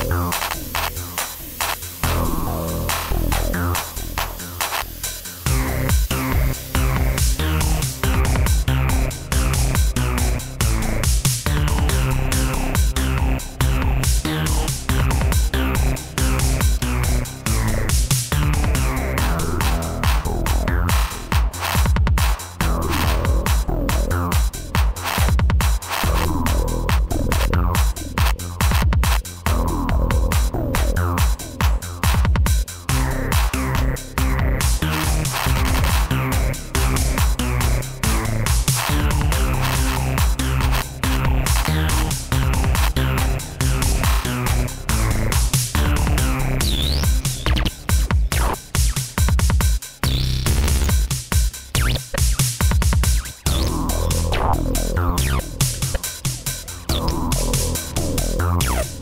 Oh. Música